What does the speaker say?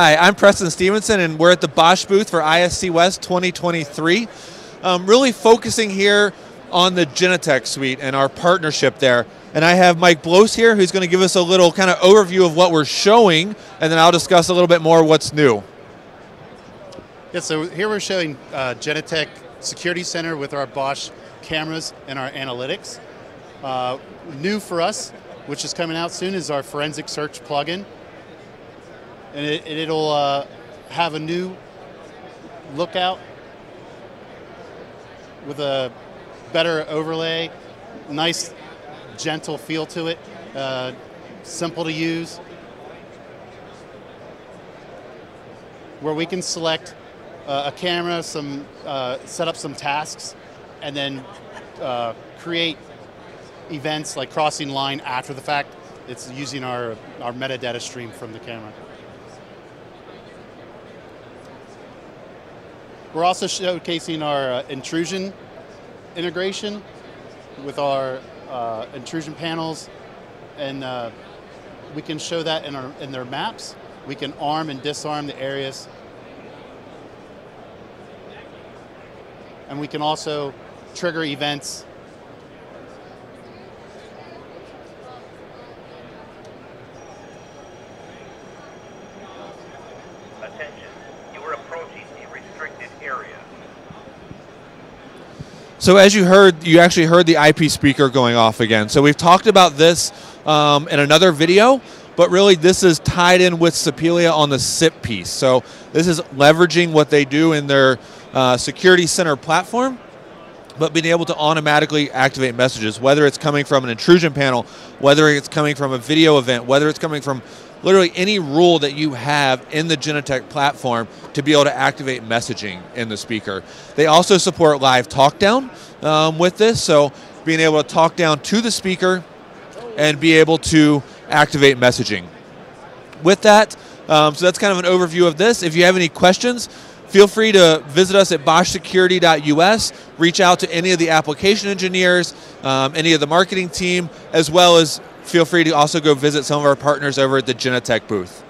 Hi, I'm Preston Stevenson, and we're at the Bosch booth for ISC West 2023. Um, really focusing here on the Genetec suite and our partnership there. And I have Mike Bloss here, who's going to give us a little kind of overview of what we're showing, and then I'll discuss a little bit more what's new. Yeah, so here we're showing uh, Genetec Security Center with our Bosch cameras and our analytics. Uh, new for us, which is coming out soon, is our Forensic Search plugin. And it, will uh, have a new lookout with a better overlay, nice gentle feel to it, uh, simple to use, where we can select uh, a camera, some uh, set up some tasks, and then uh, create events like crossing line after the fact. It's using our, our metadata stream from the camera. We're also showcasing our uh, intrusion integration with our uh, intrusion panels, and uh, we can show that in, our, in their maps. We can arm and disarm the areas. And we can also trigger events So as you heard, you actually heard the IP speaker going off again. So we've talked about this um, in another video, but really this is tied in with Sipelia on the SIP piece. So this is leveraging what they do in their uh, security center platform, but being able to automatically activate messages, whether it's coming from an intrusion panel, whether it's coming from a video event, whether it's coming from literally any rule that you have in the Genetec platform to be able to activate messaging in the speaker. They also support live talk down um, with this, so being able to talk down to the speaker and be able to activate messaging. With that, um, so that's kind of an overview of this. If you have any questions, feel free to visit us at boschsecurity.us, reach out to any of the application engineers, um, any of the marketing team, as well as feel free to also go visit some of our partners over at the Genetec booth.